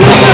Gracias.